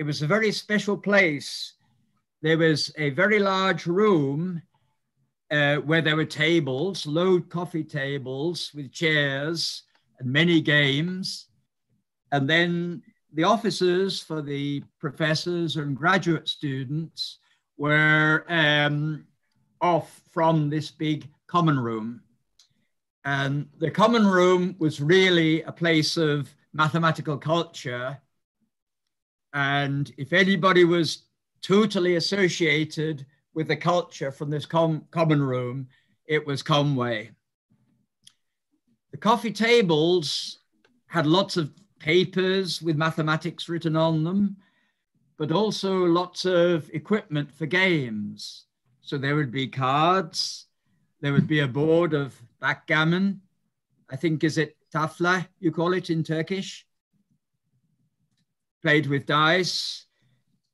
It was a very special place. There was a very large room uh, where there were tables, low coffee tables with chairs and many games. And then the offices for the professors and graduate students were um, off from this big common room. And the common room was really a place of mathematical culture. And if anybody was totally associated with the culture from this com common room, it was Conway. The coffee tables had lots of papers with mathematics written on them, but also lots of equipment for games. So there would be cards, there would be a board of backgammon. I think, is it tavla, you call it in Turkish? Played with dice,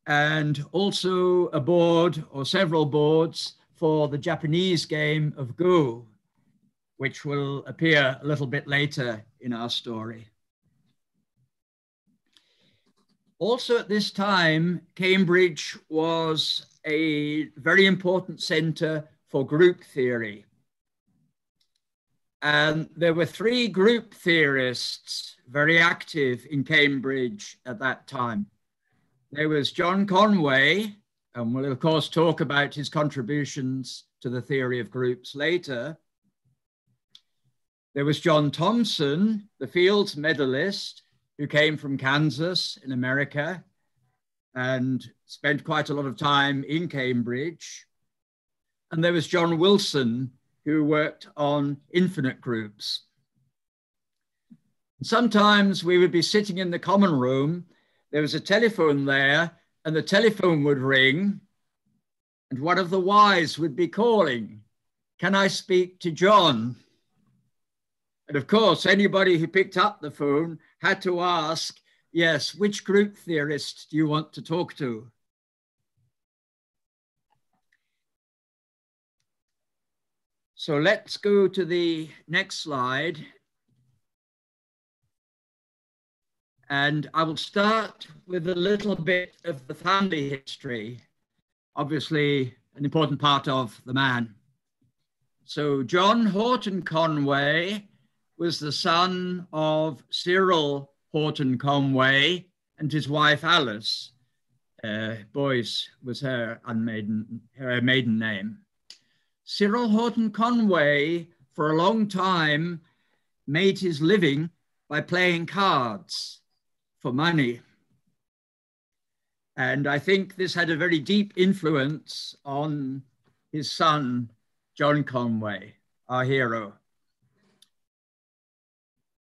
and also a board or several boards for the Japanese game of Go, which will appear a little bit later in our story. Also at this time, Cambridge was a very important center for group theory. And there were three group theorists very active in Cambridge at that time. There was John Conway, and we'll of course talk about his contributions to the theory of groups later. There was John Thompson, the Fields medalist, who came from Kansas in America and spent quite a lot of time in Cambridge. And there was John Wilson, who worked on infinite groups. Sometimes we would be sitting in the common room, there was a telephone there, and the telephone would ring, and one of the wise would be calling, Can I speak to John? And of course, anybody who picked up the phone had to ask, yes, which group theorist do you want to talk to? So let's go to the next slide. And I will start with a little bit of the family history, obviously an important part of the man. So John Horton Conway was the son of Cyril Horton Conway and his wife Alice. Uh, Boyce was her unmaiden, her maiden name. Cyril Horton Conway, for a long time, made his living by playing cards for money. And I think this had a very deep influence on his son, John Conway, our hero.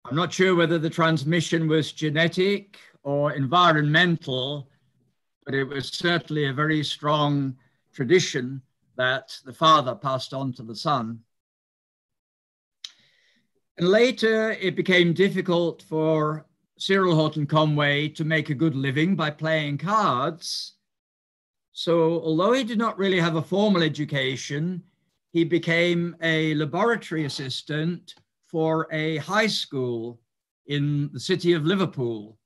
I'm not sure whether the transmission was genetic or environmental, but it was certainly a very strong tradition that the father passed on to the son. And later, it became difficult for Cyril Horton Conway to make a good living by playing cards. So, although he did not really have a formal education, he became a laboratory assistant for a high school in the city of Liverpool.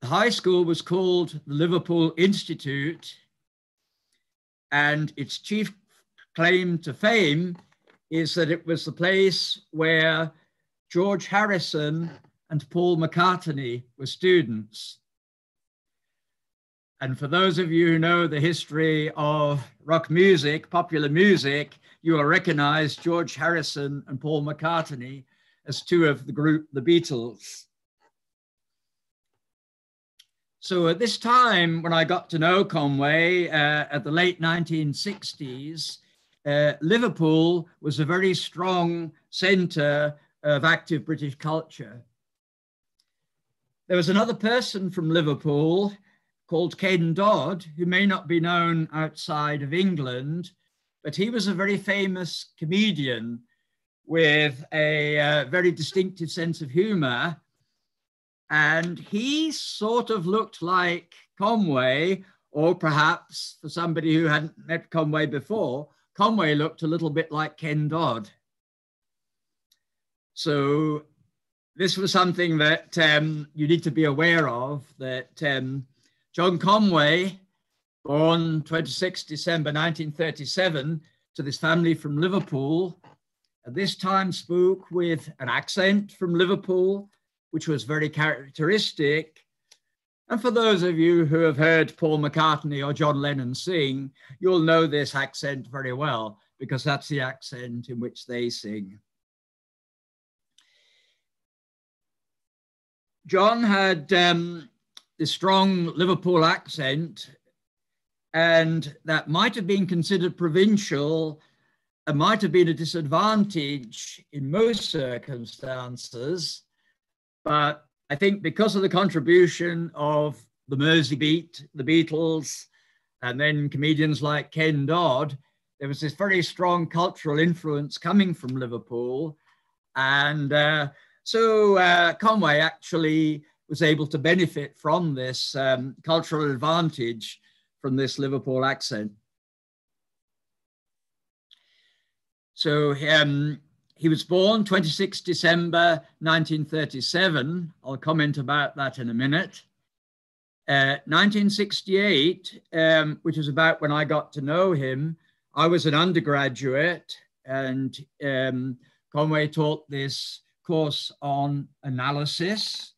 The high school was called the Liverpool Institute, and its chief claim to fame is that it was the place where George Harrison and Paul McCartney were students. And for those of you who know the history of rock music, popular music, you will recognize George Harrison and Paul McCartney as two of the group, the Beatles. So at this time, when I got to know Conway uh, at the late 1960s, uh, Liverpool was a very strong center of active British culture. There was another person from Liverpool called Ken Dodd, who may not be known outside of England, but he was a very famous comedian with a uh, very distinctive sense of humor. And he sort of looked like Conway, or perhaps for somebody who hadn't met Conway before, Conway looked a little bit like Ken Dodd. So this was something that um, you need to be aware of that um, John Conway, born 26 December 1937 to this family from Liverpool, at this time spoke with an accent from Liverpool, which was very characteristic. And for those of you who have heard Paul McCartney or John Lennon sing, you'll know this accent very well because that's the accent in which they sing. John had um, this strong Liverpool accent, and that might have been considered provincial and might have been a disadvantage in most circumstances. But I think because of the contribution of the Mersey Beat, the Beatles, and then comedians like Ken Dodd, there was this very strong cultural influence coming from Liverpool. And uh, so uh, Conway actually was able to benefit from this um, cultural advantage from this Liverpool accent. So um, he was born 26 December 1937. I'll comment about that in a minute. Uh, 1968, um, which was about when I got to know him, I was an undergraduate and um, Conway taught this course on analysis.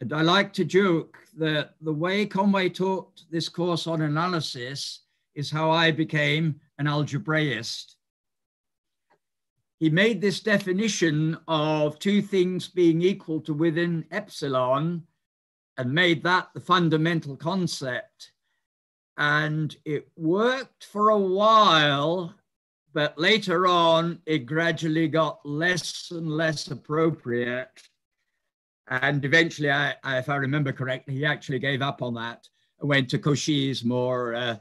And I like to joke that the way Conway taught this course on analysis is how I became an algebraist. He made this definition of two things being equal to within epsilon and made that the fundamental concept. And it worked for a while but later on, it gradually got less and less appropriate. And eventually, I, if I remember correctly, he actually gave up on that and went to Cauchy's more uh,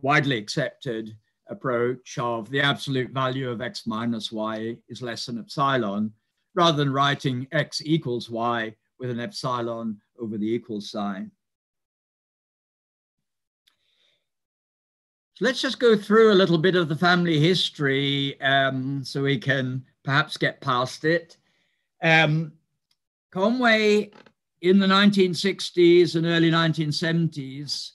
widely accepted approach of the absolute value of x minus y is less than epsilon, rather than writing x equals y with an epsilon over the equal sign. So let's just go through a little bit of the family history um, so we can perhaps get past it. Um, Conway in the 1960s and early 1970s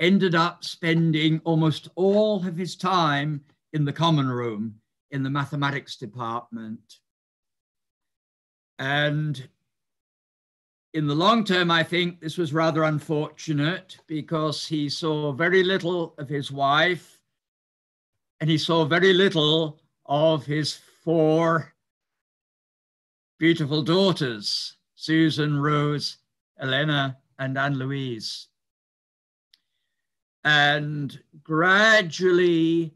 ended up spending almost all of his time in the common room in the mathematics department. And in the long term, I think this was rather unfortunate because he saw very little of his wife and he saw very little of his four beautiful daughters, Susan, Rose, Elena, and Anne Louise. And gradually,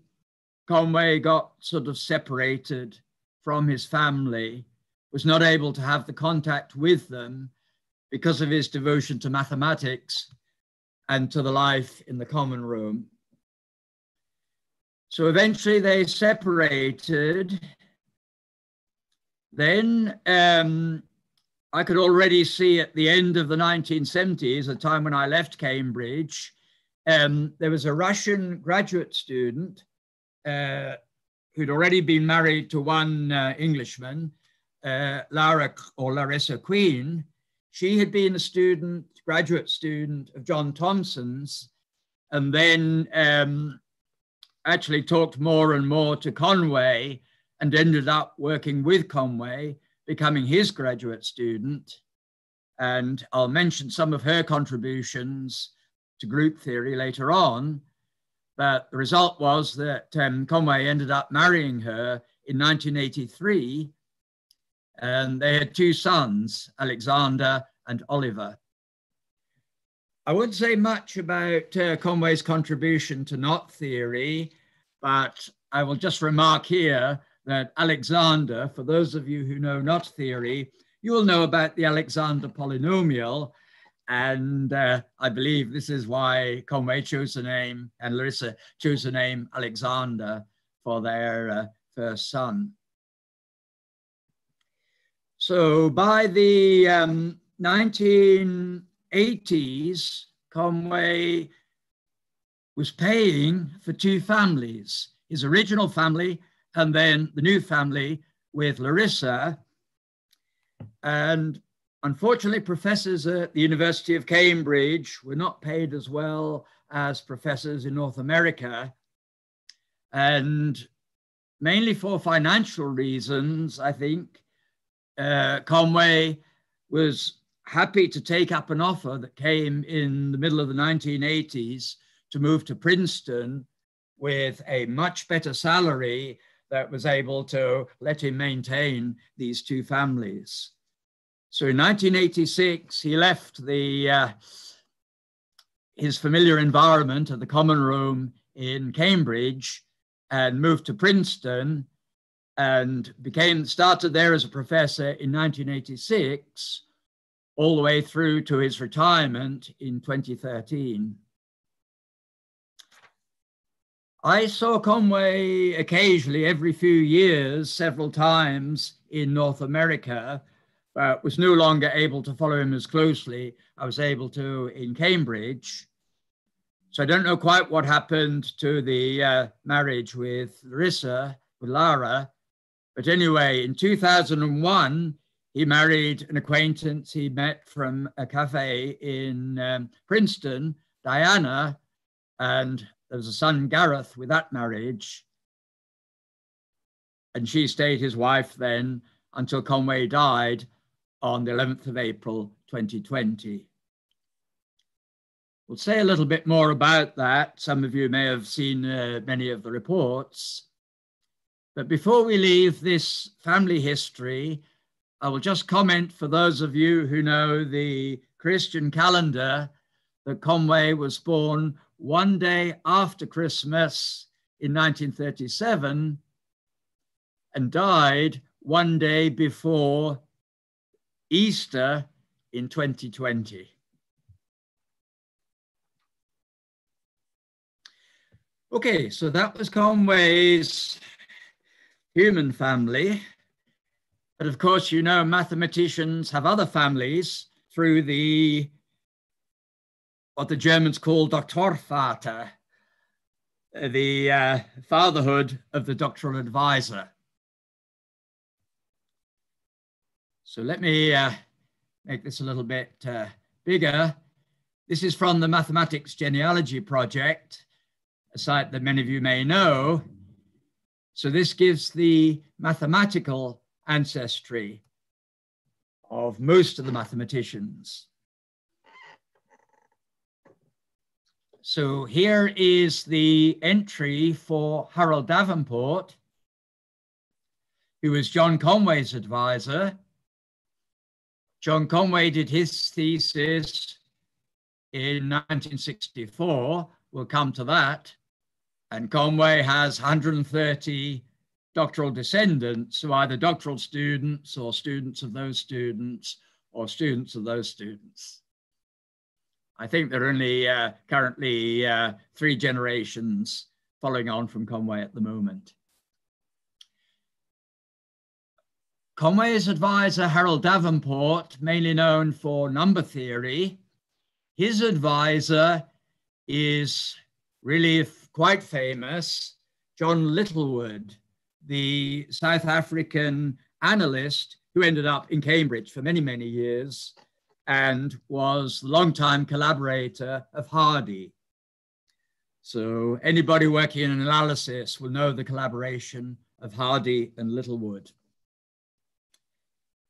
Conway got sort of separated from his family, was not able to have the contact with them because of his devotion to mathematics and to the life in the common room. So eventually they separated. Then um, I could already see at the end of the 1970s, the time when I left Cambridge, um, there was a Russian graduate student uh, who'd already been married to one uh, Englishman, uh, Lara or Larissa Queen, she had been a student, graduate student of John Thompson's, and then um, actually talked more and more to Conway and ended up working with Conway, becoming his graduate student. And I'll mention some of her contributions to group theory later on. But the result was that um, Conway ended up marrying her in 1983 and they had two sons, Alexander and Oliver. I wouldn't say much about uh, Conway's contribution to knot theory, but I will just remark here that Alexander, for those of you who know knot theory, you will know about the Alexander polynomial. And uh, I believe this is why Conway chose the name and Larissa chose the name Alexander for their uh, first son. So by the um, 1980s, Conway was paying for two families, his original family and then the new family with Larissa. And unfortunately, professors at the University of Cambridge were not paid as well as professors in North America. And mainly for financial reasons, I think, uh, Conway was happy to take up an offer that came in the middle of the 1980s to move to Princeton with a much better salary that was able to let him maintain these two families. So in 1986, he left the, uh, his familiar environment at the Common Room in Cambridge and moved to Princeton and became started there as a professor in 1986 all the way through to his retirement in 2013. I saw Conway occasionally every few years, several times in North America, but was no longer able to follow him as closely. I was able to in Cambridge. So I don't know quite what happened to the uh, marriage with Larissa, with Lara. But anyway, in 2001, he married an acquaintance he met from a cafe in um, Princeton, Diana, and there was a son, Gareth, with that marriage. And she stayed his wife then until Conway died on the 11th of April, 2020. We'll say a little bit more about that. Some of you may have seen uh, many of the reports. But before we leave this family history, I will just comment for those of you who know the Christian calendar that Conway was born one day after Christmas in 1937 and died one day before Easter in 2020. Okay, so that was Conway's human family. But of course, you know, mathematicians have other families through the what the Germans call Doktorvater, the uh, fatherhood of the doctoral advisor. So let me uh, make this a little bit uh, bigger. This is from the Mathematics Genealogy Project, a site that many of you may know. So this gives the mathematical ancestry of most of the mathematicians. So here is the entry for Harold Davenport, who was John Conway's advisor. John Conway did his thesis in 1964. We'll come to that. And Conway has 130 doctoral descendants who are either doctoral students or students of those students or students of those students. I think there are only uh, currently uh, three generations following on from Conway at the moment. Conway's advisor, Harold Davenport, mainly known for number theory, his advisor is really quite famous, John Littlewood, the South African analyst who ended up in Cambridge for many, many years and was the longtime collaborator of Hardy. So anybody working in analysis will know the collaboration of Hardy and Littlewood.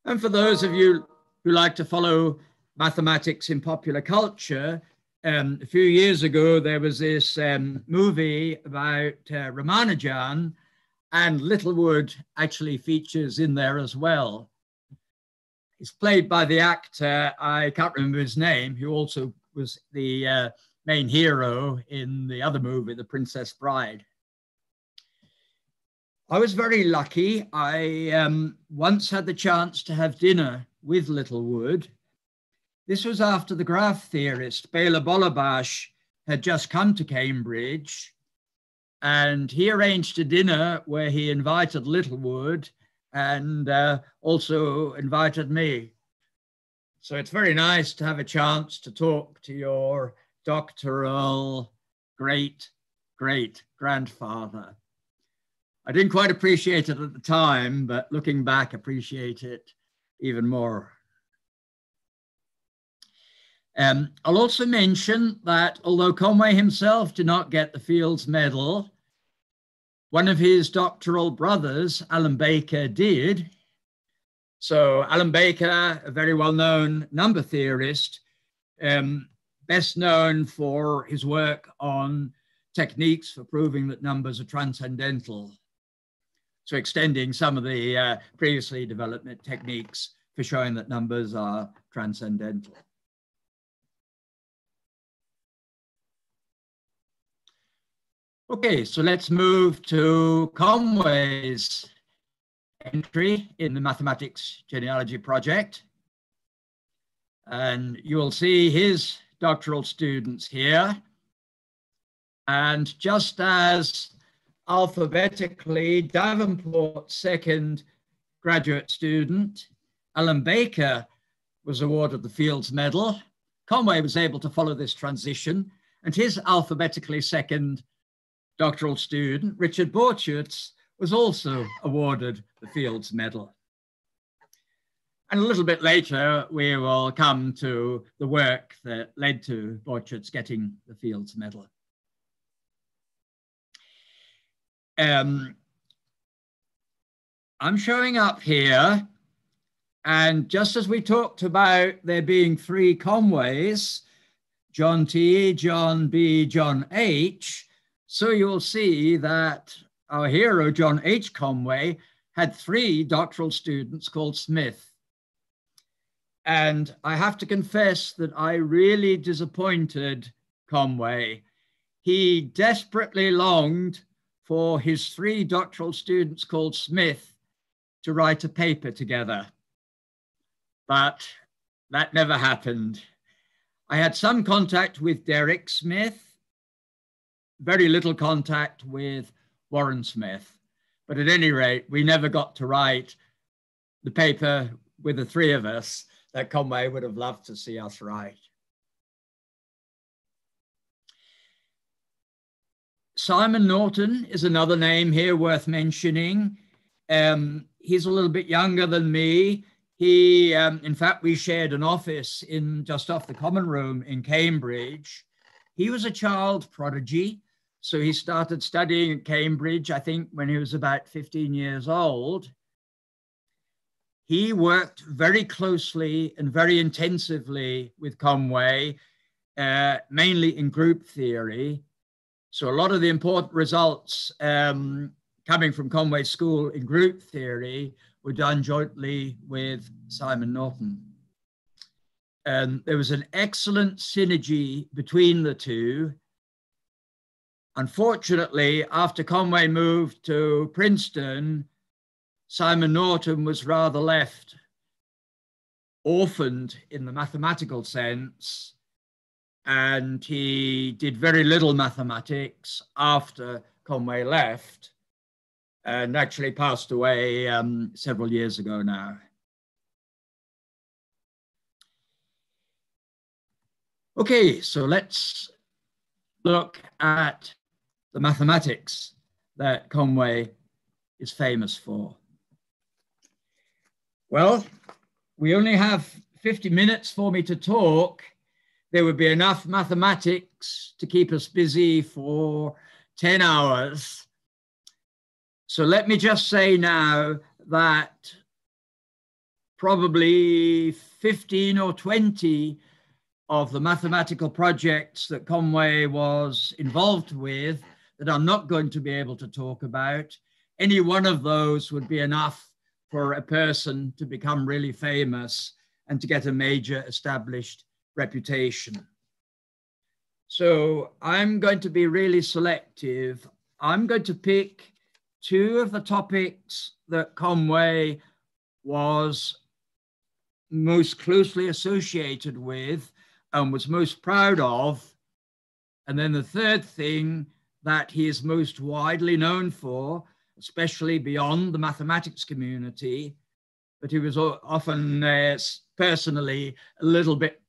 And for those of you who like to follow mathematics in popular culture, um, a few years ago, there was this um, movie about uh, Ramanujan, and Littlewood actually features in there as well. He's played by the actor, I can't remember his name, who also was the uh, main hero in the other movie, The Princess Bride. I was very lucky. I um, once had the chance to have dinner with Littlewood. This was after the graph theorist Bela Bollobás had just come to Cambridge and he arranged a dinner where he invited Littlewood and uh, also invited me. So it's very nice to have a chance to talk to your doctoral great great grandfather. I didn't quite appreciate it at the time, but looking back, appreciate it even more. Um, I'll also mention that although Conway himself did not get the Fields Medal, one of his doctoral brothers, Alan Baker, did. So Alan Baker, a very well-known number theorist, um, best known for his work on techniques for proving that numbers are transcendental. So extending some of the uh, previously developed techniques for showing that numbers are transcendental. Okay, so let's move to Conway's entry in the Mathematics Genealogy Project. And you will see his doctoral students here. And just as alphabetically, Davenport's second graduate student, Alan Baker, was awarded the Fields Medal. Conway was able to follow this transition, and his alphabetically second doctoral student, Richard Borcherds, was also awarded the Fields Medal. And a little bit later, we will come to the work that led to Borcherds getting the Fields Medal. Um, I'm showing up here, and just as we talked about there being three Conways, John T, John B, John H, so you'll see that our hero, John H. Conway, had three doctoral students called Smith. And I have to confess that I really disappointed Conway. He desperately longed for his three doctoral students called Smith to write a paper together. But that never happened. I had some contact with Derek Smith, very little contact with Warren Smith. But at any rate, we never got to write the paper with the three of us that Conway would have loved to see us write. Simon Norton is another name here worth mentioning. Um, he's a little bit younger than me. He, um, in fact, we shared an office in just off the common room in Cambridge. He was a child prodigy. So he started studying at Cambridge, I think, when he was about 15 years old. He worked very closely and very intensively with Conway, uh, mainly in group theory. So a lot of the important results um, coming from Conway School in group theory were done jointly with Simon Norton. And there was an excellent synergy between the two Unfortunately, after Conway moved to Princeton, Simon Norton was rather left orphaned in the mathematical sense, and he did very little mathematics after Conway left and actually passed away um, several years ago now. Okay, so let's look at the mathematics that Conway is famous for? Well, we only have 50 minutes for me to talk. There would be enough mathematics to keep us busy for 10 hours. So let me just say now that probably 15 or 20 of the mathematical projects that Conway was involved with that I'm not going to be able to talk about. Any one of those would be enough for a person to become really famous and to get a major established reputation. So I'm going to be really selective. I'm going to pick two of the topics that Conway was most closely associated with and was most proud of. And then the third thing that he is most widely known for, especially beyond the mathematics community. But he was often uh, personally a little bit,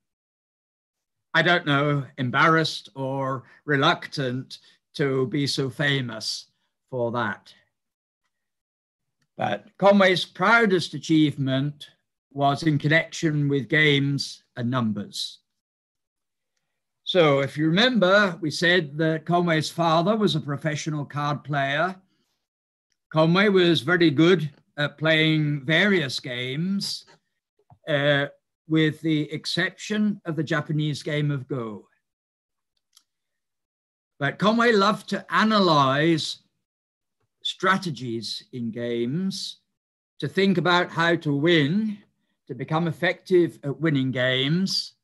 I don't know, embarrassed or reluctant to be so famous for that. But Conway's proudest achievement was in connection with games and numbers. So, if you remember, we said that Conway's father was a professional card player. Conway was very good at playing various games, uh, with the exception of the Japanese game of Go. But Conway loved to analyze strategies in games, to think about how to win, to become effective at winning games.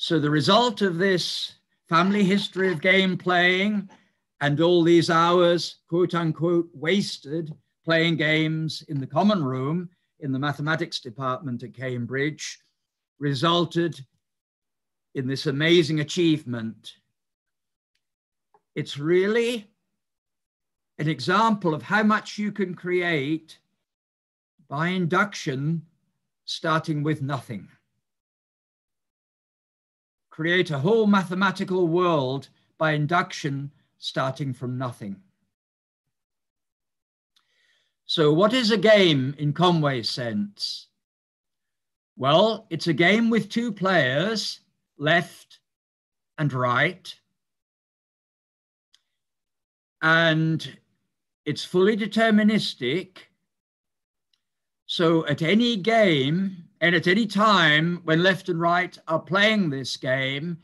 So the result of this family history of game playing and all these hours, quote unquote, wasted playing games in the common room in the mathematics department at Cambridge resulted in this amazing achievement. It's really an example of how much you can create by induction, starting with nothing. Create a whole mathematical world by induction, starting from nothing. So, what is a game in Conway's sense? Well, it's a game with two players, left and right. And it's fully deterministic. So at any game and at any time when left and right are playing this game,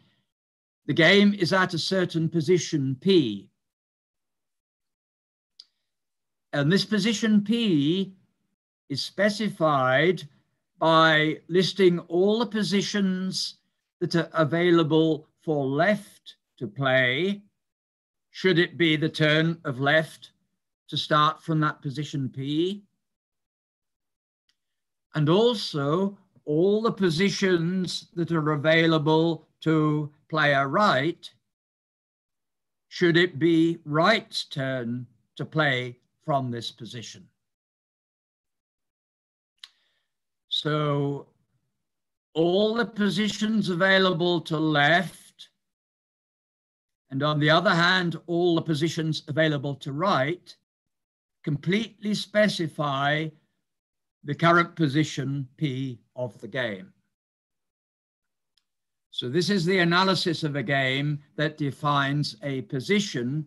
the game is at a certain position P. And this position P is specified by listing all the positions that are available for left to play, should it be the turn of left to start from that position P. And also all the positions that are available to player right, should it be right's turn to play from this position. So all the positions available to left, and on the other hand, all the positions available to right, completely specify the current position P of the game. So this is the analysis of a game that defines a position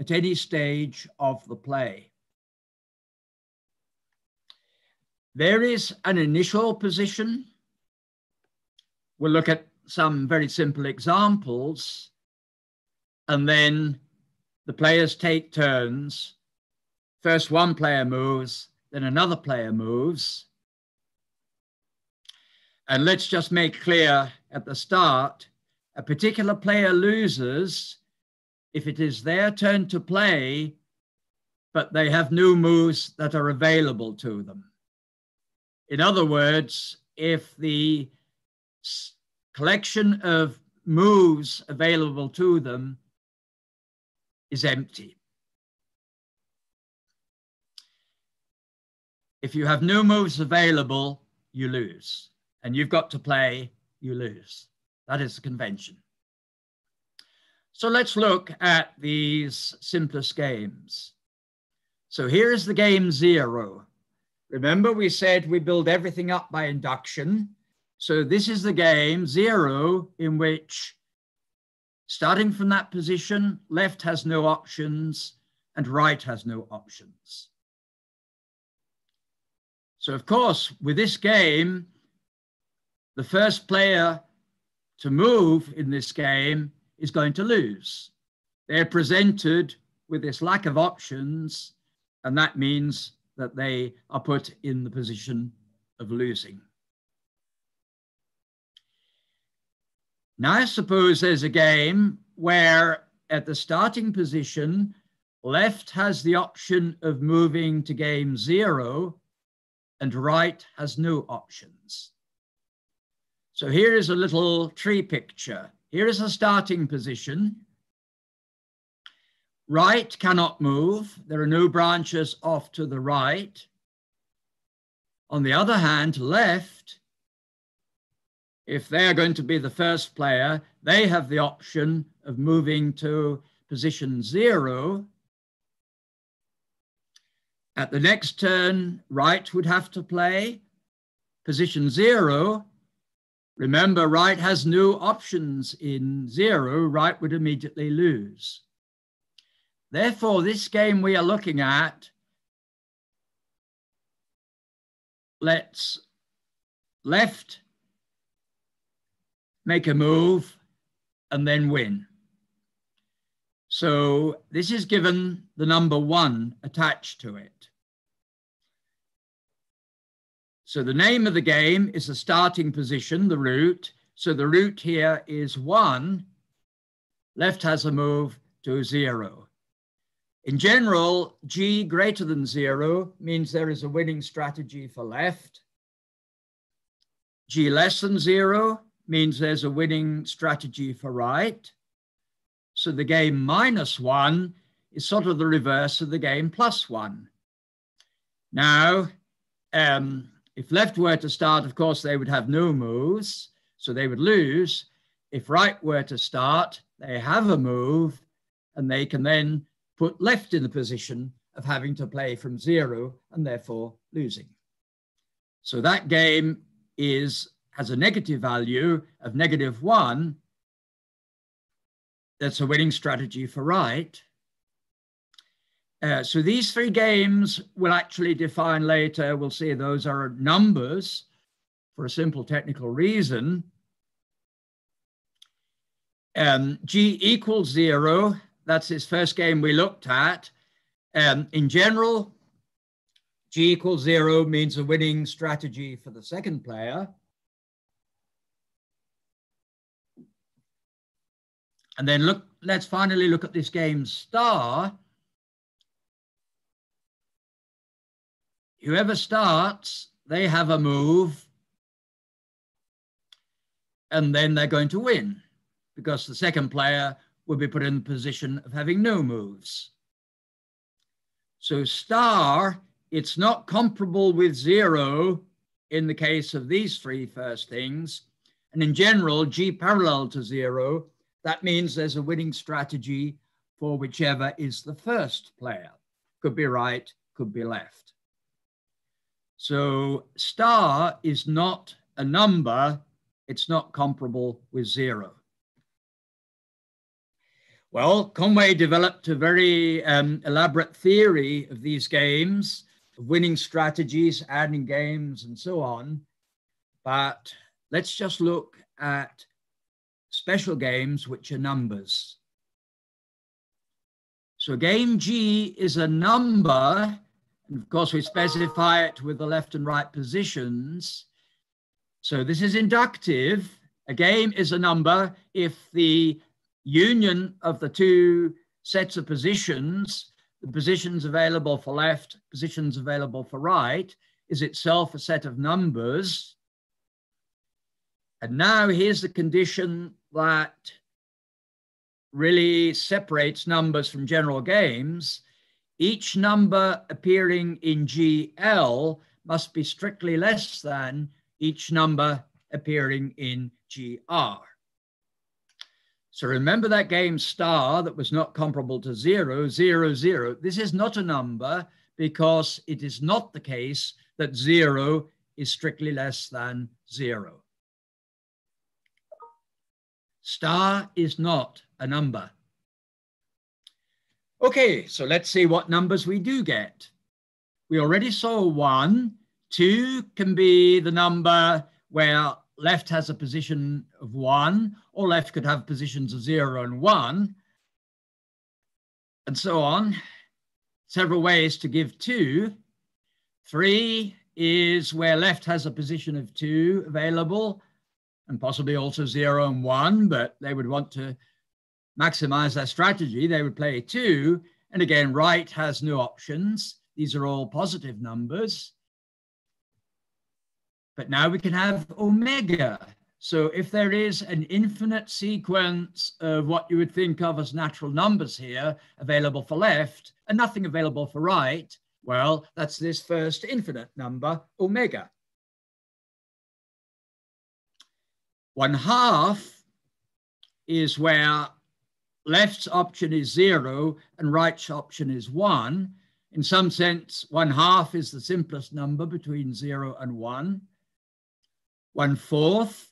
at any stage of the play. There is an initial position. We'll look at some very simple examples and then the players take turns First one player moves, then another player moves. And let's just make clear at the start, a particular player loses if it is their turn to play, but they have new moves that are available to them. In other words, if the collection of moves available to them is empty. If you have no moves available, you lose. And you've got to play, you lose. That is the convention. So let's look at these simplest games. So here is the game zero. Remember we said we build everything up by induction. So this is the game zero in which starting from that position, left has no options and right has no options. So, of course, with this game, the first player to move in this game is going to lose. They're presented with this lack of options, and that means that they are put in the position of losing. Now, I suppose there's a game where at the starting position, left has the option of moving to game zero and right has no options. So here is a little tree picture. Here is a starting position. Right cannot move. There are no branches off to the right. On the other hand, left, if they're going to be the first player, they have the option of moving to position zero at the next turn, right would have to play. position zero, remember right has no options in zero, right would immediately lose. Therefore, this game we are looking at, let's left make a move and then win. So this is given the number one attached to it. So the name of the game is the starting position, the root. So the root here is one. Left has a move to zero. In general, G greater than zero means there is a winning strategy for left. G less than zero means there's a winning strategy for right. So the game minus one is sort of the reverse of the game plus one. Now, um, if left were to start, of course, they would have no moves, so they would lose. If right were to start, they have a move, and they can then put left in the position of having to play from zero and therefore losing. So that game is has a negative value of negative one. That's a winning strategy for right. Uh, so these three games will actually define later. We'll see those are numbers for a simple technical reason. Um, G equals zero. That's his first game we looked at. Um, in general, G equals zero means a winning strategy for the second player. And then look, let's finally look at this game star. Whoever starts, they have a move and then they're going to win because the second player will be put in the position of having no moves. So star, it's not comparable with zero in the case of these three first things. And in general, G parallel to zero, that means there's a winning strategy for whichever is the first player. Could be right, could be left. So star is not a number, it's not comparable with zero. Well, Conway developed a very um, elaborate theory of these games, of winning strategies, adding games, and so on. But let's just look at special games, which are numbers. So game G is a number of course, we specify it with the left and right positions. So this is inductive. A game is a number if the union of the two sets of positions, the positions available for left, positions available for right, is itself a set of numbers. And now here's the condition that really separates numbers from general games. Each number appearing in GL must be strictly less than each number appearing in GR. So remember that game star that was not comparable to zero, zero, zero. This is not a number because it is not the case that zero is strictly less than zero. Star is not a number. Okay, so let's see what numbers we do get. We already saw one. Two can be the number where left has a position of one, or left could have positions of zero and one, and so on. Several ways to give two. Three is where left has a position of two available, and possibly also zero and one, but they would want to maximize their strategy, they would play two. And again, right has no options. These are all positive numbers. But now we can have omega. So if there is an infinite sequence of what you would think of as natural numbers here available for left and nothing available for right, well, that's this first infinite number, omega. One half is where left's option is zero and right's option is one. In some sense, one half is the simplest number between zero and one. One fourth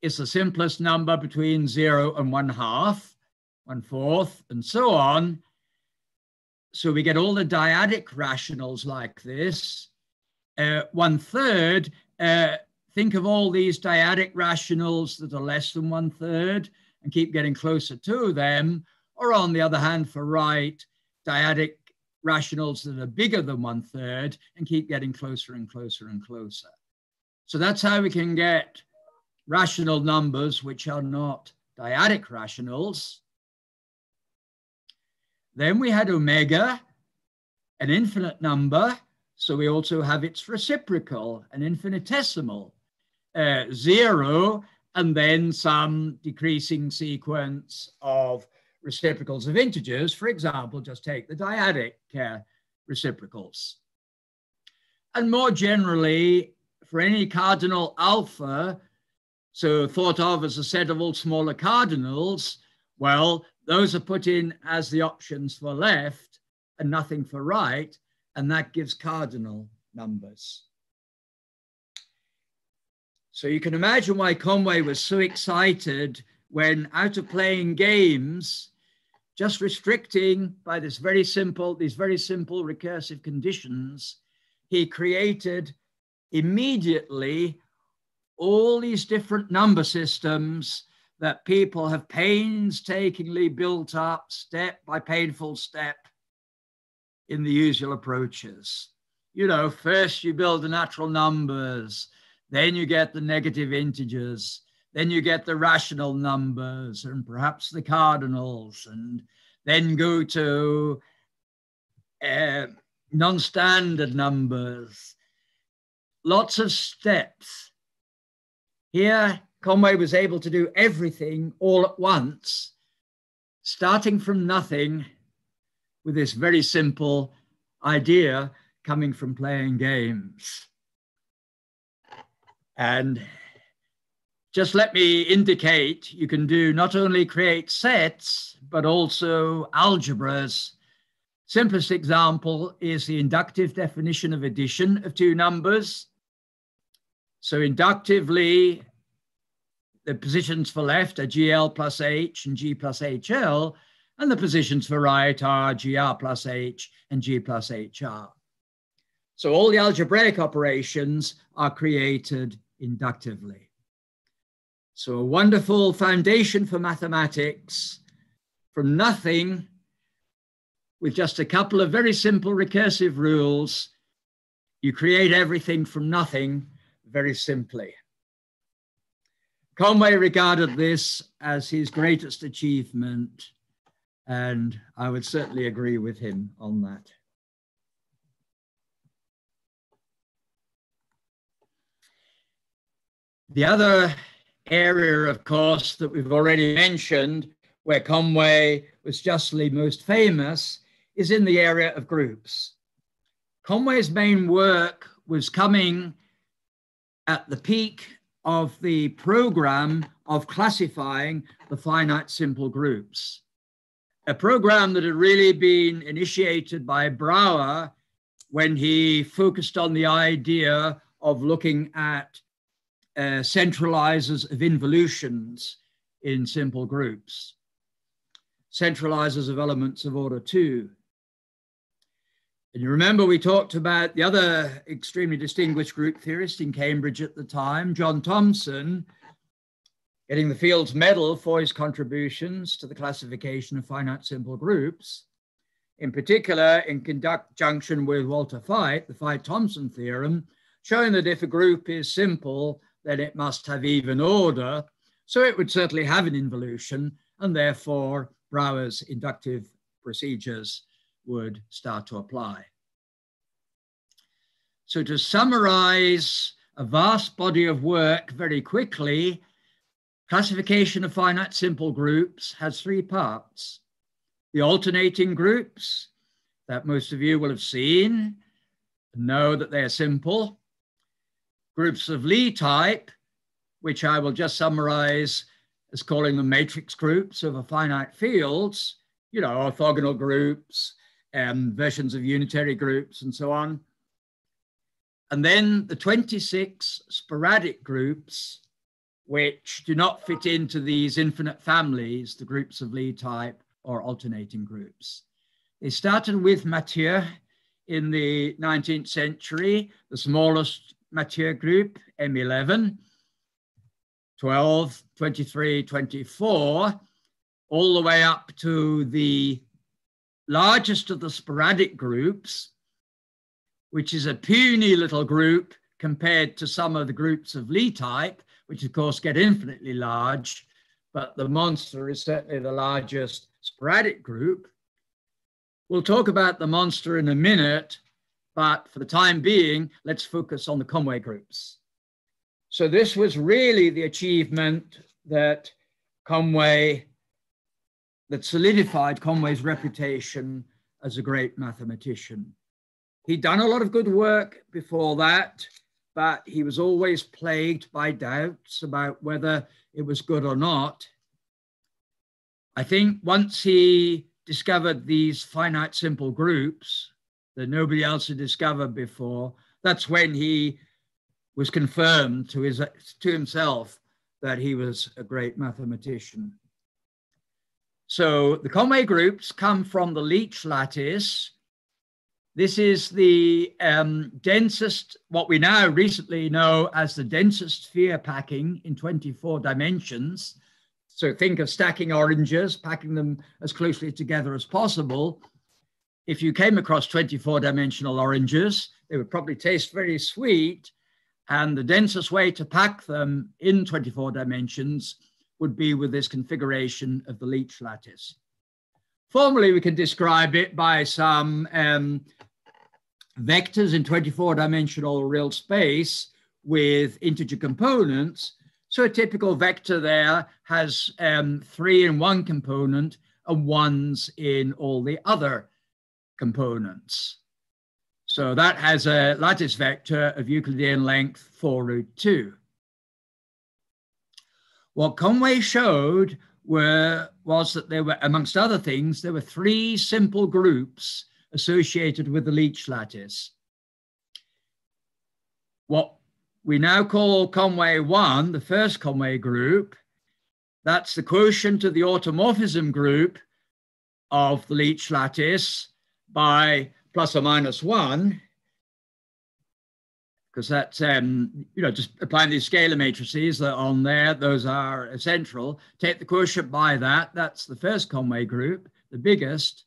is the simplest number between zero and one half, one fourth, and so on. So we get all the dyadic rationals like this. Uh, one third, uh, think of all these dyadic rationals that are less than one third and keep getting closer to them. Or on the other hand, for right, dyadic rationals that are bigger than one third and keep getting closer and closer and closer. So that's how we can get rational numbers which are not dyadic rationals. Then we had omega, an infinite number. So we also have its reciprocal, an infinitesimal, uh, zero, and then some decreasing sequence of reciprocals of integers. For example, just take the dyadic uh, reciprocals. And more generally, for any cardinal alpha, so thought of as a set of all smaller cardinals, well, those are put in as the options for left and nothing for right, and that gives cardinal numbers. So you can imagine why Conway was so excited when out of playing games, just restricting by this very simple, these very simple recursive conditions, he created immediately all these different number systems that people have painstakingly built up step by painful step in the usual approaches. You know, first you build the natural numbers, then you get the negative integers. Then you get the rational numbers and perhaps the cardinals, and then go to uh, non standard numbers. Lots of steps. Here, Conway was able to do everything all at once, starting from nothing with this very simple idea coming from playing games. And just let me indicate you can do not only create sets, but also algebras. Simplest example is the inductive definition of addition of two numbers. So inductively, the positions for left are GL plus H and G plus HL, and the positions for right are GR plus H and G plus HR. So all the algebraic operations are created inductively. So, a wonderful foundation for mathematics from nothing with just a couple of very simple recursive rules. You create everything from nothing very simply. Conway regarded this as his greatest achievement, and I would certainly agree with him on that. The other area, of course, that we've already mentioned, where Conway was justly most famous, is in the area of groups. Conway's main work was coming at the peak of the program of classifying the finite simple groups, a program that had really been initiated by Brauer when he focused on the idea of looking at uh, centralizers of involutions in simple groups, centralizers of elements of order two. And you remember we talked about the other extremely distinguished group theorist in Cambridge at the time, John Thompson, getting the Fields Medal for his contributions to the classification of finite simple groups. In particular, in conjunction with Walter Feit, the Feit-Thompson theorem, showing that if a group is simple, then it must have even order. So it would certainly have an involution, and therefore Brauer's inductive procedures would start to apply. So to summarize a vast body of work very quickly, classification of finite simple groups has three parts. The alternating groups that most of you will have seen, know that they're simple groups of Lie type, which I will just summarize as calling them matrix groups of a finite fields, you know, orthogonal groups, and um, versions of unitary groups, and so on. And then the 26 sporadic groups, which do not fit into these infinite families, the groups of Lie type or alternating groups. They started with Mathieu in the 19th century, the smallest Mathieu group, M11, 12, 23, 24, all the way up to the largest of the sporadic groups, which is a puny little group compared to some of the groups of Lie type, which of course get infinitely large, but the monster is certainly the largest sporadic group. We'll talk about the monster in a minute, but for the time being, let's focus on the Conway groups. So this was really the achievement that Conway, that solidified Conway's reputation as a great mathematician. He'd done a lot of good work before that, but he was always plagued by doubts about whether it was good or not. I think once he discovered these finite simple groups that nobody else had discovered before, that's when he was confirmed to, his, to himself that he was a great mathematician. So the Conway groups come from the Leech lattice, this is the um, densest, what we now recently know as the densest sphere packing in 24 dimensions. So think of stacking oranges, packing them as closely together as possible. If you came across 24 dimensional oranges, they would probably taste very sweet. And the densest way to pack them in 24 dimensions would be with this configuration of the Leech lattice. Formally, we can describe it by some um, vectors in 24 dimensional real space with integer components. So a typical vector there has um, three in one component and ones in all the other components. So that has a lattice vector of Euclidean length 4 root 2. What Conway showed were, was that there were, amongst other things, there were three simple groups associated with the Leech lattice. What we now call Conway 1, the first Conway group, that's the quotient of the automorphism group of the Leech lattice by plus or minus 1, because that's, um, you know, just applying these scalar matrices that on there, those are essential. Take the quotient by that, that's the first Conway group, the biggest.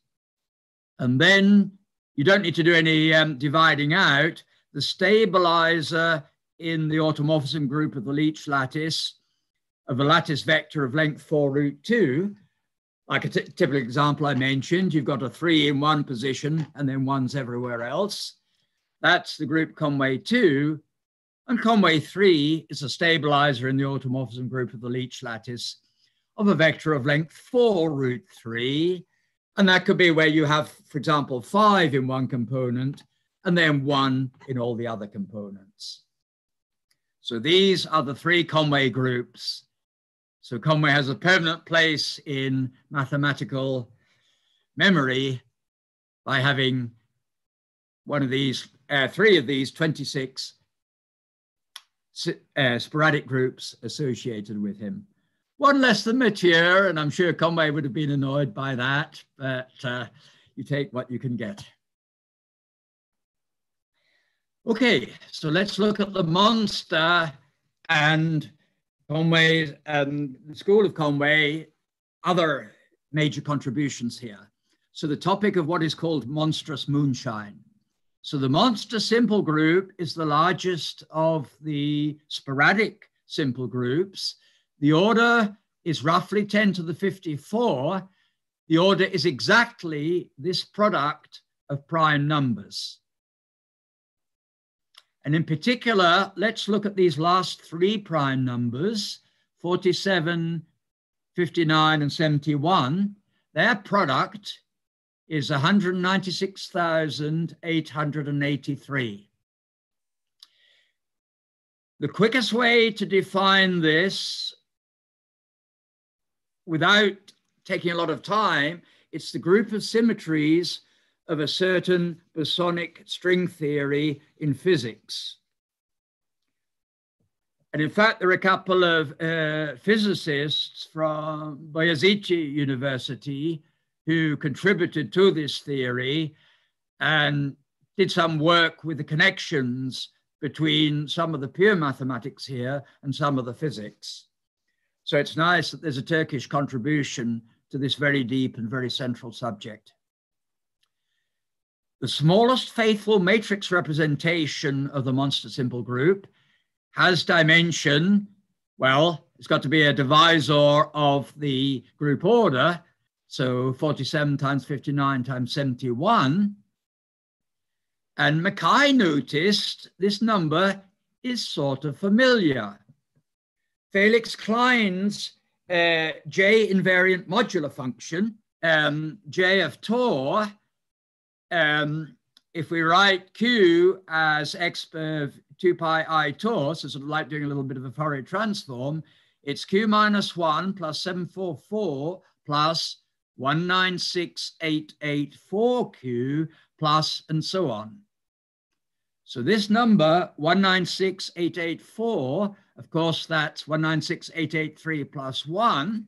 And then you don't need to do any um, dividing out. The stabilizer in the automorphism group of the Leech lattice of a lattice vector of length 4 root 2, like a typical example I mentioned, you've got a 3 in one position and then ones everywhere else. That's the group Conway 2. And Conway 3 is a stabilizer in the automorphism group of the Leech lattice of a vector of length 4 root 3 and that could be where you have, for example, five in one component and then one in all the other components. So these are the three Conway groups. So Conway has a permanent place in mathematical memory by having one of these, uh, three of these 26 uh, sporadic groups associated with him. One less than Mathieu, and I'm sure Conway would have been annoyed by that, but uh, you take what you can get. Okay, so let's look at the monster and Conway and the School of Conway, other major contributions here. So the topic of what is called monstrous moonshine. So the monster simple group is the largest of the sporadic simple groups the order is roughly 10 to the 54. The order is exactly this product of prime numbers. And in particular, let's look at these last three prime numbers, 47, 59, and 71. Their product is 196,883. The quickest way to define this without taking a lot of time, it's the group of symmetries of a certain bosonic string theory in physics. And in fact, there are a couple of uh, physicists from Boğaziçi University who contributed to this theory and did some work with the connections between some of the pure mathematics here and some of the physics. So it's nice that there's a Turkish contribution to this very deep and very central subject. The smallest faithful matrix representation of the monster simple group has dimension, well, it's got to be a divisor of the group order. So 47 times 59 times 71. And McKay noticed this number is sort of familiar. Felix Klein's uh, J invariant modular function, um, J of tau, um, if we write Q as x of 2 pi i tau, so sort of like doing a little bit of a Fourier transform, it's Q minus 1 plus 744 plus 196884Q plus and so on. So this number, 196884, of course, that's 196883 plus 1.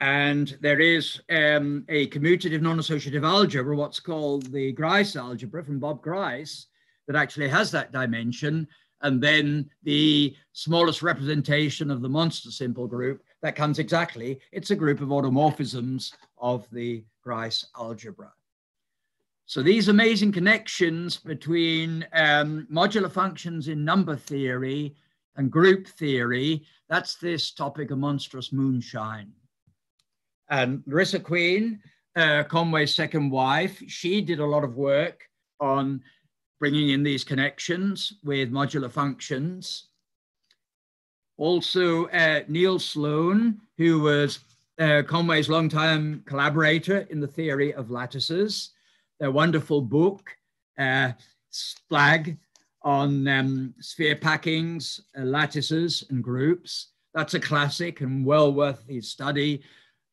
And there is um, a commutative non-associative algebra, what's called the Griess algebra from Bob Griess, that actually has that dimension. And then the smallest representation of the monster simple group, that comes exactly, it's a group of automorphisms of the Griess algebra. So these amazing connections between um, modular functions in number theory and group theory, that's this topic of monstrous moonshine. And Larissa Queen, uh, Conway's second wife, she did a lot of work on bringing in these connections with modular functions. Also, uh, Neil Sloane, who was uh, Conway's longtime collaborator in the theory of lattices, their wonderful book, uh, Splag, on um, sphere packings, uh, lattices, and groups. That's a classic and well worth the study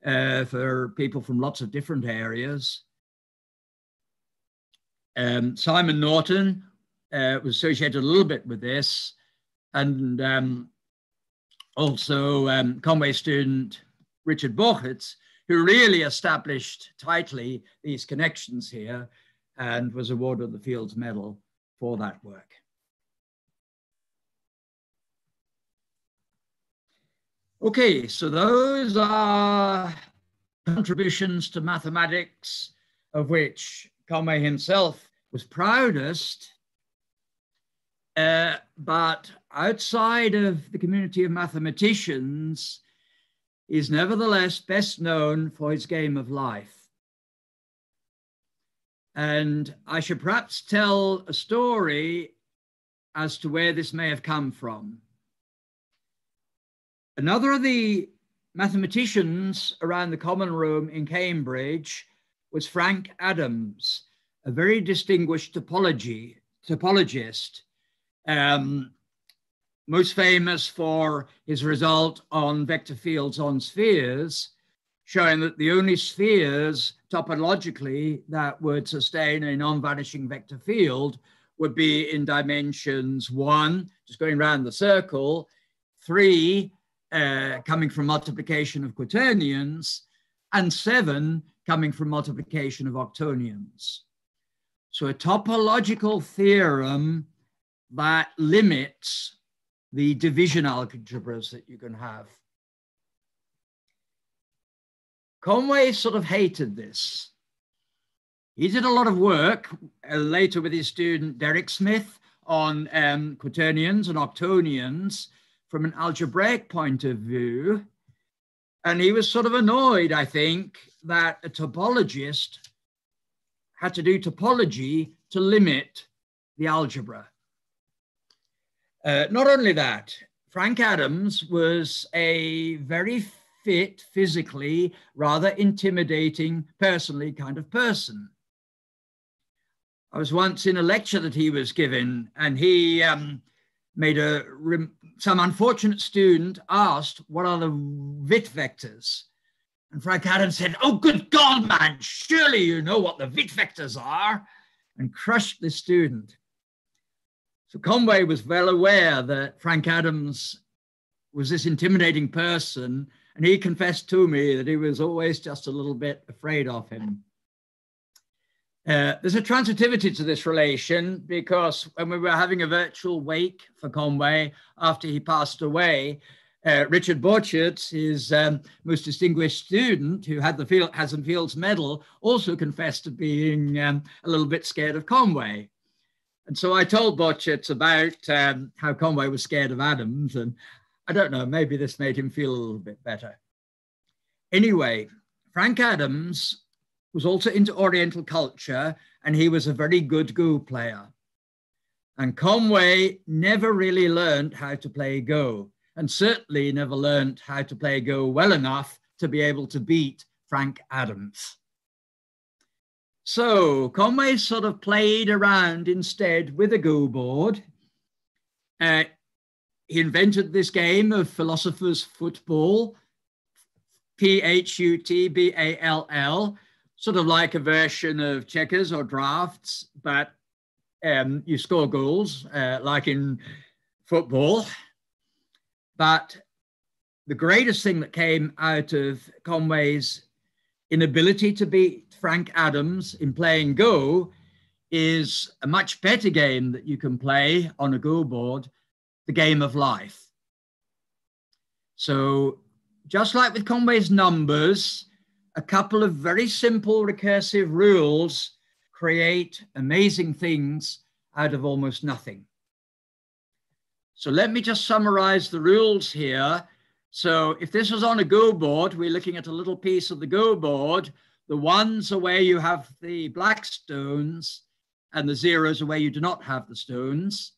uh, for people from lots of different areas. Um, Simon Norton uh, was associated a little bit with this, and um, also um, Conway student Richard Borcherds who really established tightly these connections here and was awarded the Fields Medal for that work. Okay, so those are contributions to mathematics of which Conway himself was proudest. Uh, but outside of the community of mathematicians, is nevertheless best known for his game of life. And I should perhaps tell a story as to where this may have come from. Another of the mathematicians around the common room in Cambridge was Frank Adams, a very distinguished topology, topologist. Um, most famous for his result on vector fields on spheres, showing that the only spheres topologically that would sustain a non-vanishing vector field would be in dimensions one, just going around the circle, three, uh, coming from multiplication of quaternions, and seven, coming from multiplication of octonions. So a topological theorem that limits the division algebras that you can have. Conway sort of hated this. He did a lot of work uh, later with his student Derek Smith on um, quaternions and octonions from an algebraic point of view. And he was sort of annoyed, I think, that a topologist had to do topology to limit the algebra. Uh, not only that, Frank Adams was a very fit, physically, rather intimidating, personally kind of person. I was once in a lecture that he was giving, and he um, made a some unfortunate student asked, "What are the Witt vectors?" And Frank Adams said, Oh, good God, man, surely you know what the Witt vectors are, and crushed the student. So Conway was well aware that Frank Adams was this intimidating person, and he confessed to me that he was always just a little bit afraid of him. Uh, there's a transitivity to this relation because when we were having a virtual wake for Conway after he passed away, uh, Richard Borcherds, his um, most distinguished student who had the Field, Fields Medal, also confessed to being um, a little bit scared of Conway. And so I told Borcherds about um, how Conway was scared of Adams. And I don't know, maybe this made him feel a little bit better. Anyway, Frank Adams was also into Oriental culture and he was a very good Go player. And Conway never really learned how to play Go and certainly never learned how to play Go well enough to be able to beat Frank Adams. So Conway sort of played around instead with a Go board. Uh, he invented this game of philosopher's football, P H U T B A L L, sort of like a version of checkers or drafts, but um, you score goals uh, like in football. But the greatest thing that came out of Conway's inability to beat Frank Adams in playing Go is a much better game that you can play on a Go board, the game of life. So, just like with Conway's numbers, a couple of very simple recursive rules create amazing things out of almost nothing. So let me just summarize the rules here. So if this was on a Go board, we're looking at a little piece of the Go board. The ones are where you have the black stones and the zeros are where you do not have the stones.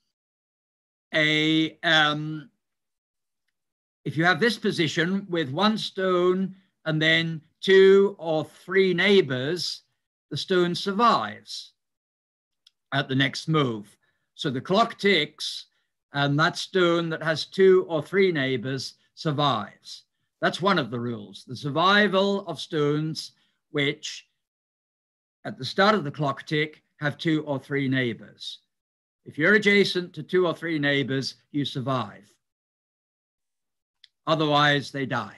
A, um, if you have this position with one stone and then two or three neighbors, the stone survives at the next move. So the clock ticks and that stone that has two or three neighbors survives. That's one of the rules, the survival of stones which at the start of the clock tick have two or three neighbors. If you're adjacent to two or three neighbors, you survive. Otherwise, they die.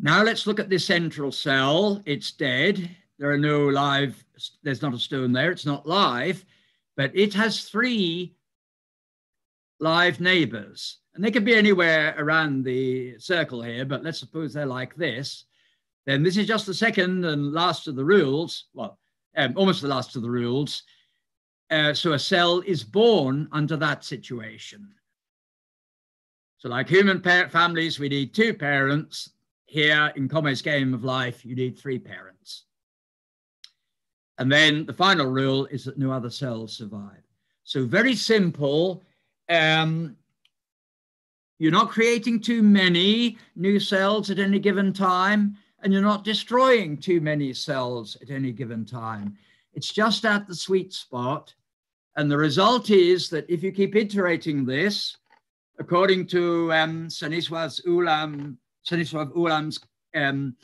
Now let's look at the central cell. It's dead. There are no live, there's not a stone there. It's not live, but it has three live neighbors. And they could be anywhere around the circle here, but let's suppose they're like this. Then this is just the second and last of the rules. Well, um, almost the last of the rules. Uh, so a cell is born under that situation. So like human families, we need two parents. Here in Conway's game of life, you need three parents. And then the final rule is that no other cells survive. So very simple, um, you're not creating too many new cells at any given time, and you're not destroying too many cells at any given time. It's just at the sweet spot. And the result is that if you keep iterating this, according to um, Ulam, Stanisław Ulam's um,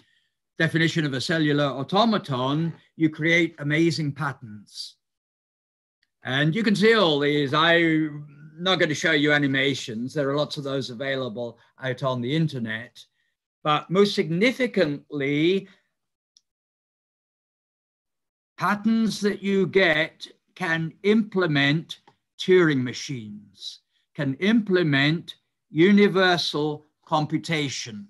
definition of a cellular automaton, you create amazing patterns. And you can see all these. I'm not going to show you animations. There are lots of those available out on the internet. But most significantly, patterns that you get can implement Turing machines, can implement universal computation.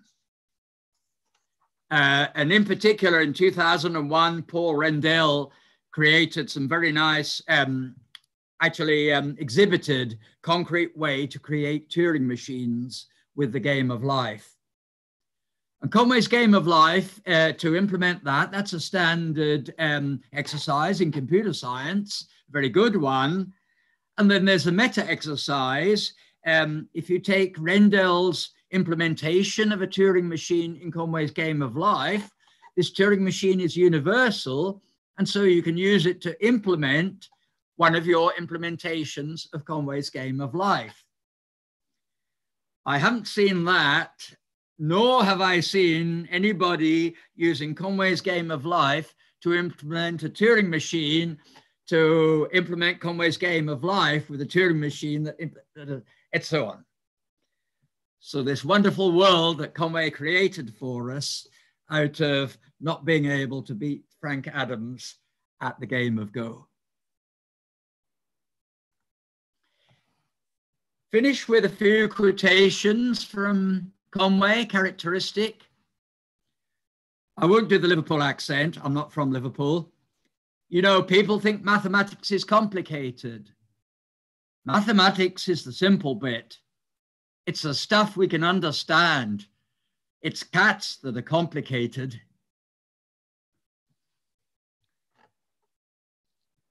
Uh, and in particular, in 2001, Paul Rendell created some very nice um, actually um, exhibited concrete way to create Turing machines with the game of life. And Conway's game of life, uh, to implement that, that's a standard um, exercise in computer science, very good one. And then there's a meta exercise. Um, if you take Rendell's implementation of a Turing machine in Conway's game of life, this Turing machine is universal. And so you can use it to implement one of your implementations of Conway's Game of Life. I haven't seen that nor have I seen anybody using Conway's game of life to implement a Turing machine to implement Conway's game of life with a Turing machine that, and so on. So this wonderful world that Conway created for us out of not being able to beat Frank Adams at the game of Go. Finish with a few quotations from Conway, characteristic. I won't do the Liverpool accent. I'm not from Liverpool. You know, people think mathematics is complicated. Mathematics is the simple bit. It's the stuff we can understand. It's cats that are complicated.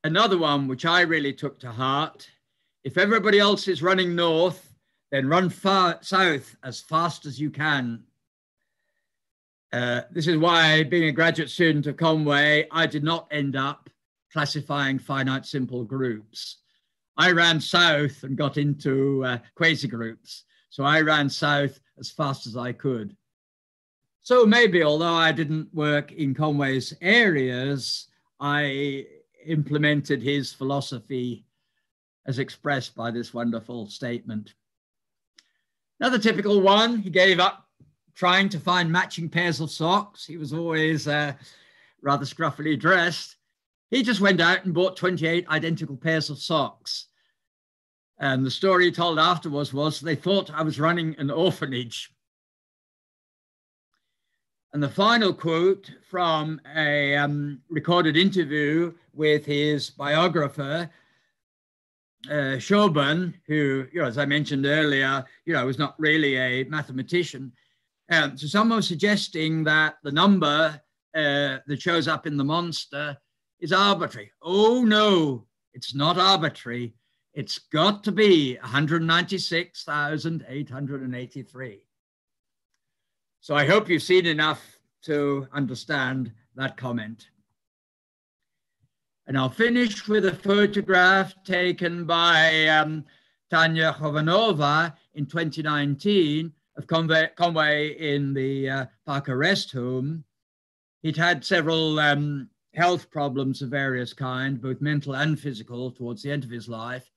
Another one, which I really took to heart if everybody else is running north, then run far south as fast as you can. Uh, this is why, being a graduate student of Conway, I did not end up classifying finite simple groups. I ran south and got into uh, quasi groups. So I ran south as fast as I could. So maybe, although I didn't work in Conway's areas, I implemented his philosophy as expressed by this wonderful statement. Another typical one, he gave up trying to find matching pairs of socks. He was always uh, rather scruffily dressed. He just went out and bought 28 identical pairs of socks. And the story told afterwards was they thought I was running an orphanage. And the final quote from a um, recorded interview with his biographer uh, who, you know, as I mentioned earlier, you know, was not really a mathematician. Um, so someone was suggesting that the number uh, that shows up in the monster is arbitrary. Oh no, it's not arbitrary. It's got to be 196,883. So I hope you've seen enough to understand that comment. And I'll finish with a photograph taken by um, Tanya Khovanova in 2019 of Conway, Conway in the uh, Parker Rest Home. He'd had several um, health problems of various kind, both mental and physical, towards the end of his life.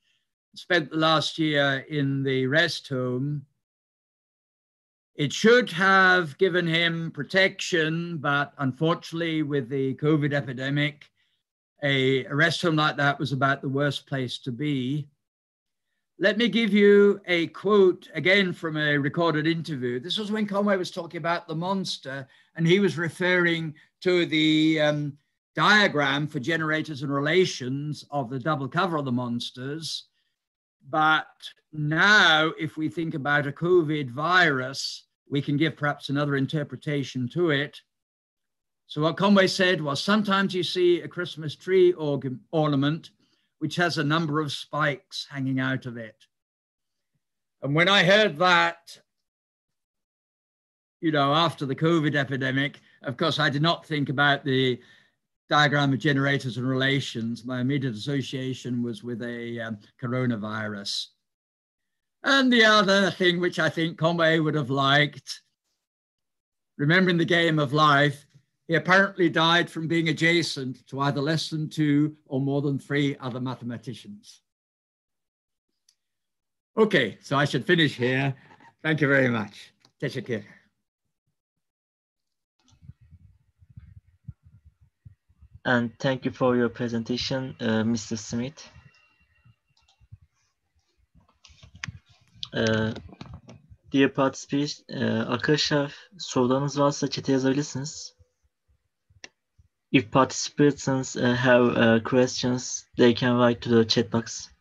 Spent the last year in the rest home. It should have given him protection, but unfortunately, with the COVID epidemic, a, rest home like that was about the worst place to be. Let me give you a quote again from a recorded interview. This was when Conway was talking about the monster, and he was referring to the um, diagram for generators and relations of the double cover of the monsters. But now, if we think about a COVID virus, we can give perhaps another interpretation to it. So what Conway said was sometimes you see a Christmas tree ornament which has a number of spikes hanging out of it. And when I heard that, you know, after the COVID epidemic, of course, I did not think about the diagram of generators and relations. My immediate association was with a um, coronavirus. And the other thing which I think Conway would have liked, remembering the game of life, he apparently died from being adjacent to either less than two or more than three other mathematicians. Okay, so I should finish here. Thank you very much. Teşekkür. And thank you for your presentation, uh, Mr. Smith. Uh, dear participants, uh, arkadaşlar sorularınız varsa çete yazabilirsiniz. If participants uh, have uh, questions, they can write to the chat box.